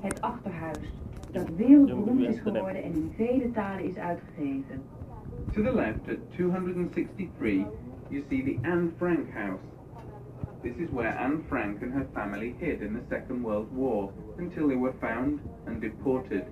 Het Achterhuis, dat wereldberoemd is geworden en in vele talen is uitgegeven. To the left, at 263, you see the Anne Frank house. This is where Anne Frank and her family hid in the Second World War until they were found and deported.